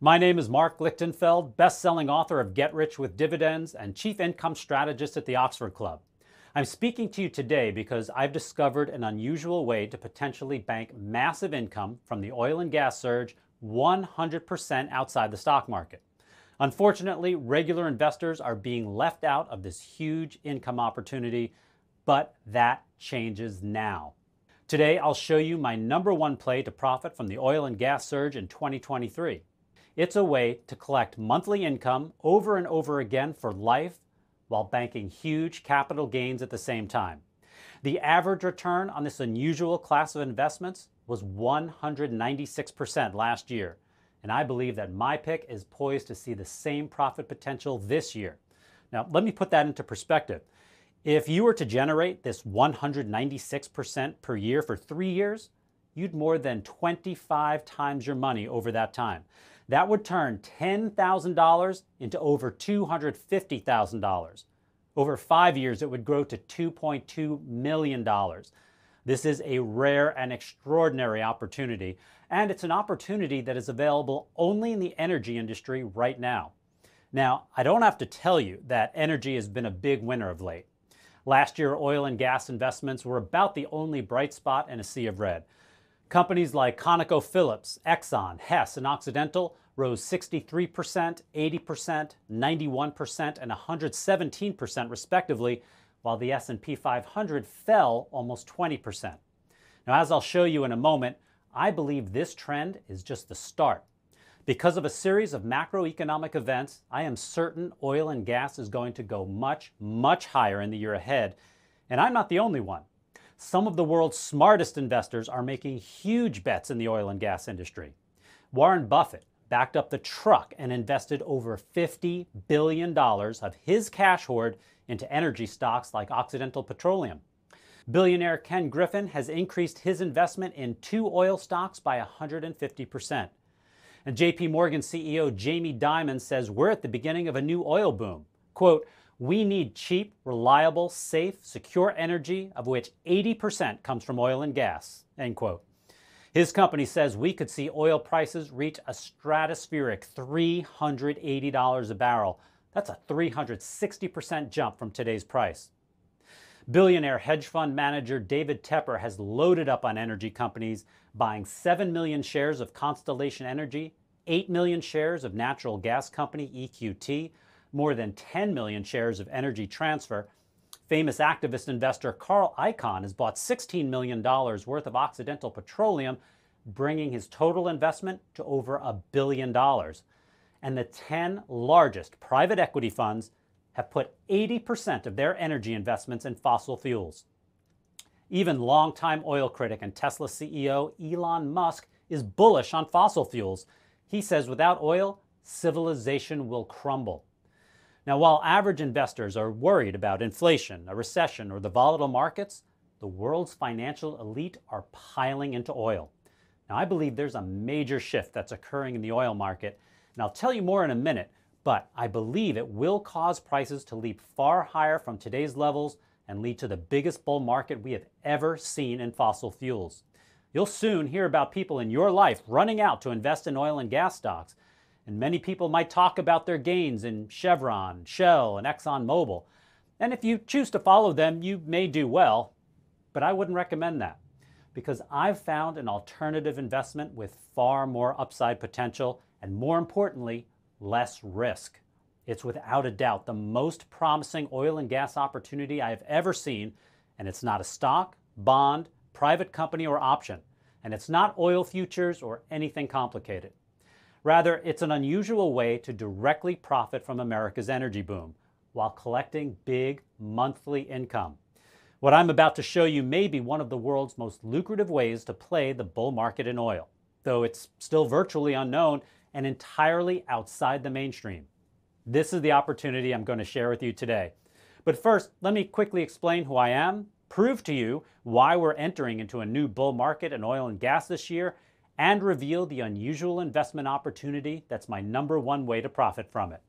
My name is Marc Lichtenfeld, best-selling author of Get Rich with Dividends and chief income strategist at the Oxford Club. I'm speaking to you today because I've discovered an unusual way to potentially bank massive income from the oil and gas surge 100% outside the stock market. Unfortunately, regular investors are being left out of this huge income opportunity, but that changes now. Today, I'll show you my number one play to profit from the oil and gas surge in 2023. It's a way to collect monthly income over and over again for life while banking huge capital gains at the same time. The average return on this unusual class of investments was 196% last year, and I believe that my pick is poised to see the same profit potential this year. Now, let me put that into perspective. If you were to generate this 196% per year for three years, you'd more than 25 times your money over that time. That would turn $10,000 into over $250,000. Over five years, it would grow to $2.2 million. This is a rare and extraordinary opportunity, and it's an opportunity that is available only in the energy industry right now. Now, I don't have to tell you that energy has been a big winner of late. Last year, oil and gas investments were about the only bright spot in a sea of red. Companies like ConocoPhillips, Exxon, Hess, and Occidental rose 63%, 80%, 91%, and 117% respectively, while the S&P 500 fell almost 20%. Now, as I'll show you in a moment, I believe this trend is just the start. Because of a series of macroeconomic events, I am certain oil and gas is going to go much, much higher in the year ahead, and I'm not the only one some of the world's smartest investors are making huge bets in the oil and gas industry. Warren Buffett backed up the truck and invested over $50 billion of his cash hoard into energy stocks like Occidental Petroleum. Billionaire Ken Griffin has increased his investment in two oil stocks by 150%. And JP Morgan CEO Jamie Dimon says we're at the beginning of a new oil boom. Quote, we need cheap, reliable, safe, secure energy, of which 80% comes from oil and gas. End quote. His company says we could see oil prices reach a stratospheric $380 a barrel. That's a 360% jump from today's price. Billionaire hedge fund manager David Tepper has loaded up on energy companies, buying 7 million shares of Constellation Energy, 8 million shares of natural gas company EQT, more than 10 million shares of Energy Transfer. Famous activist investor Carl Icahn has bought $16 million worth of Occidental Petroleum, bringing his total investment to over a billion dollars. And the 10 largest private equity funds have put 80% of their energy investments in fossil fuels. Even longtime oil critic and Tesla CEO Elon Musk is bullish on fossil fuels. He says without oil, civilization will crumble. Now, while average investors are worried about inflation, a recession, or the volatile markets, the world's financial elite are piling into oil. Now, I believe there's a major shift that's occurring in the oil market, and I'll tell you more in a minute, but I believe it will cause prices to leap far higher from today's levels and lead to the biggest bull market we have ever seen in fossil fuels. You'll soon hear about people in your life running out to invest in oil and gas stocks and many people might talk about their gains in Chevron, Shell, and ExxonMobil. And if you choose to follow them, you may do well, but I wouldn't recommend that because I've found an alternative investment with far more upside potential and, more importantly, less risk. It's without a doubt the most promising oil and gas opportunity I have ever seen, and it's not a stock, bond, private company, or option. And it's not oil futures or anything complicated. Rather, it's an unusual way to directly profit from America's energy boom while collecting big monthly income. What I'm about to show you may be one of the world's most lucrative ways to play the bull market in oil, though it's still virtually unknown and entirely outside the mainstream. This is the opportunity I'm going to share with you today. But first, let me quickly explain who I am, prove to you why we're entering into a new bull market in oil and gas this year, and reveal the unusual investment opportunity that's my number one way to profit from it.